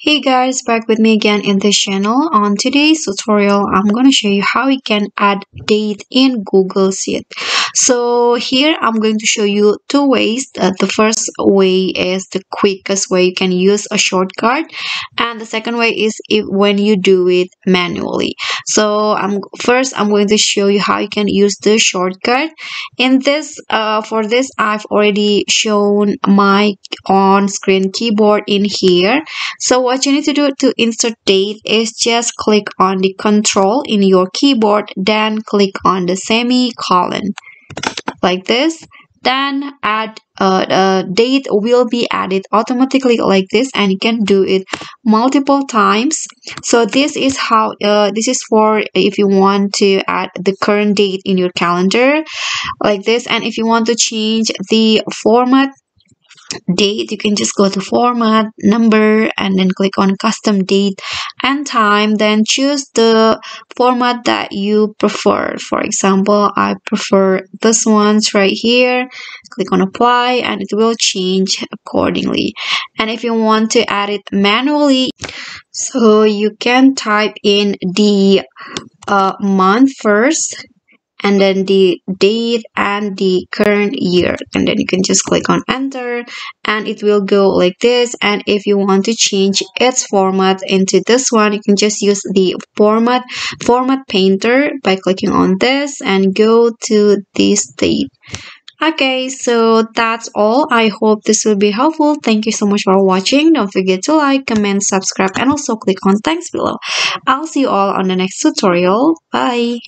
Hey guys, back with me again in this channel. On today's tutorial, I'm going to show you how you can add date in Google Sheet. So here I'm going to show you two ways. Uh, the first way is the quickest way you can use a shortcut and the second way is if when you do it manually. So I'm first I'm going to show you how you can use the shortcut. In this uh, for this I've already shown my on-screen keyboard in here. So what you need to do to insert date is just click on the control in your keyboard then click on the semicolon like this then add uh, date will be added automatically like this and you can do it multiple times. So this is how uh, this is for if you want to add the current date in your calendar like this. And if you want to change the format date. You can just go to format number and then click on custom date and time. Then choose the format that you prefer. For example i prefer this ones right here. Click on apply and it will change accordingly. And if you want to add it manually so you can type in the uh, month first and then the date and the current year. And then you can just click on enter and it will go like this. And if you want to change its format into this one you can just use the format format painter by clicking on this and go to this date. Okay so that's all. I hope this will be helpful. Thank you so much for watching. Don't forget to like comment subscribe and also click on thanks below. I'll see you all on the next tutorial. Bye